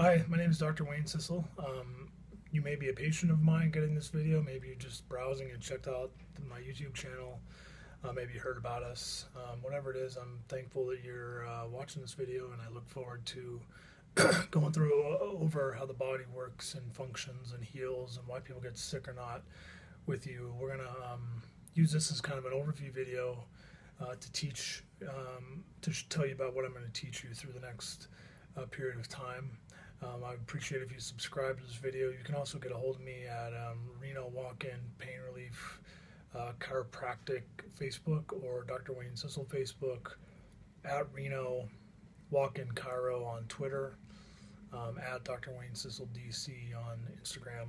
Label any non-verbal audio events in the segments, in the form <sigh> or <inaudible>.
Hi, my name is Dr. Wayne Cissell. Um, you may be a patient of mine getting this video. Maybe you're just browsing and checked out my YouTube channel. Uh, maybe you heard about us. Um, whatever it is, I'm thankful that you're uh, watching this video, and I look forward to <clears throat> going through uh, over how the body works and functions and heals and why people get sick or not with you. We're going to um, use this as kind of an overview video uh, to teach, um, to tell you about what I'm going to teach you through the next uh, period of time. Um, I appreciate if you subscribe to this video. You can also get a hold of me at um, Reno Walk-In Pain Relief uh, Chiropractic Facebook or Dr. Wayne Cissell Facebook, at Reno Walk-In Chiro on Twitter, um, at Dr. Wayne Cissell DC on Instagram.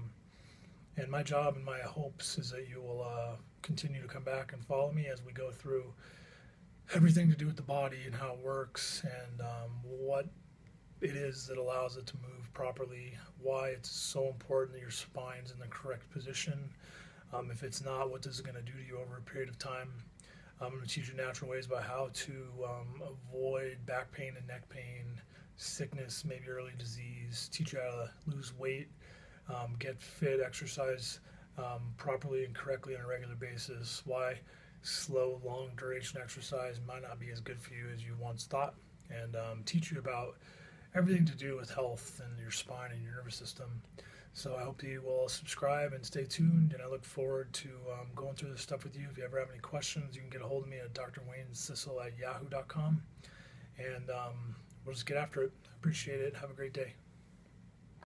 And my job and my hopes is that you will uh, continue to come back and follow me as we go through everything to do with the body and how it works and um, what it is that allows it to move properly, why it's so important that your spine's in the correct position. Um, if it's not, what is it going to do to you over a period of time? I'm going to teach you natural ways about how to um, avoid back pain and neck pain, sickness, maybe early disease, teach you how to lose weight, um, get fit, exercise um, properly and correctly on a regular basis, why slow, long duration exercise might not be as good for you as you once thought, and um, teach you about everything to do with health and your spine and your nervous system. So I hope you will subscribe and stay tuned. And I look forward to um, going through this stuff with you. If you ever have any questions, you can get a hold of me at drwaynecissell at yahoo.com. And um, we'll just get after it. Appreciate it. Have a great day.